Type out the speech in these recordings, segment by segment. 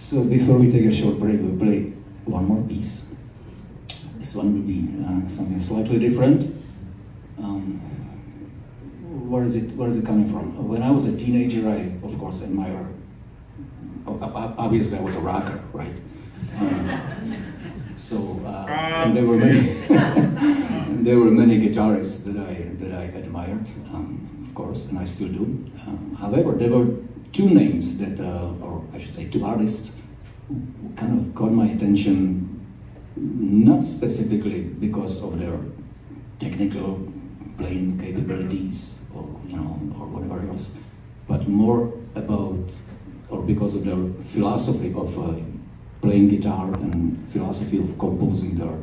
So before we take a short break, we'll play one more piece. This one will be uh, something slightly different. Um, where is it? Where is it coming from? When I was a teenager, I of course admire. Obviously, I was a rocker, right? Um, so uh, and there were many, there were many guitarists that I that I admired, um, of course, and I still do. Um, however, there were two names that, uh, or I should say, two artists, kind of caught my attention, not specifically because of their technical playing capabilities or you know or whatever else, but more about or because of their philosophy of uh, playing guitar and philosophy of composing their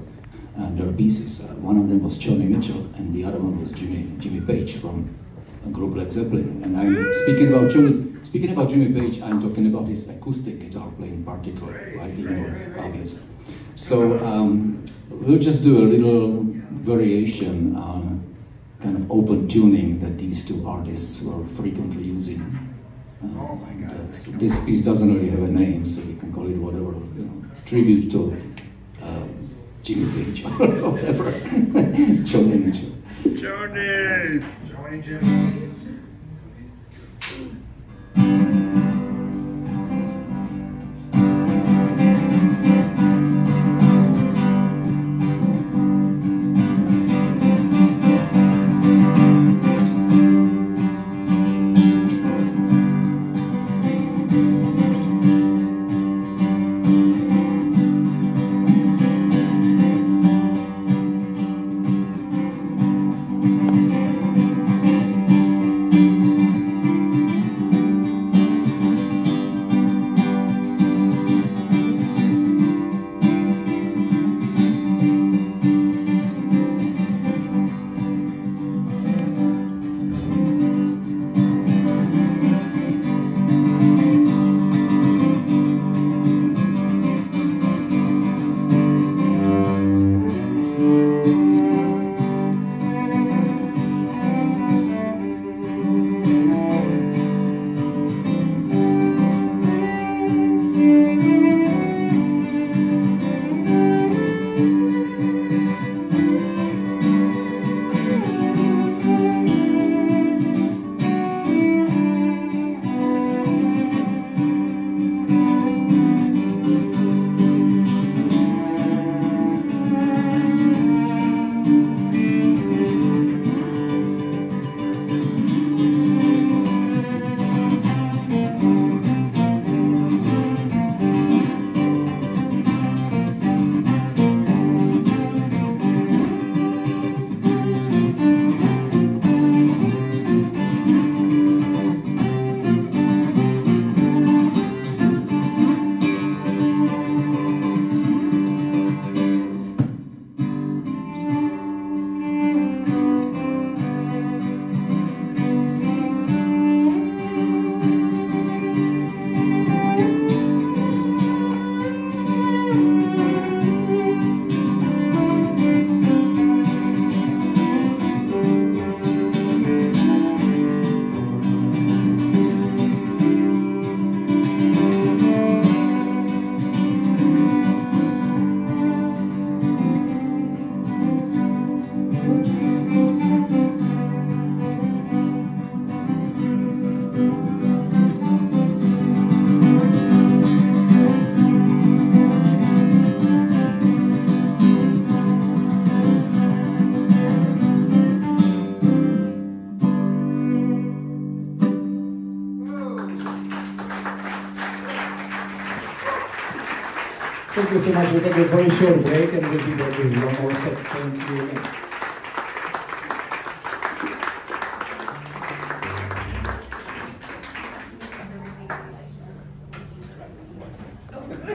uh, their pieces. Uh, one of them was Joni Mitchell, and the other one was Jimmy Jimmy Page from a group Led Zeppelin. And I'm speaking about Jimmy. Speaking about Jimmy Page, I'm talking about his acoustic guitar playing particularly, right? You know, obviously. So um, we'll just do a little variation on kind of open tuning that these two artists were frequently using. Uh, oh my God. And, uh, so this piece doesn't really have a name, so you can call it whatever. You know, tribute to uh, Jimmy Page or whatever. Joni Mitchell. Johnny! Jimmy. Thank you so much. We'll take a very short break and we'll be back with one more set. Thank you.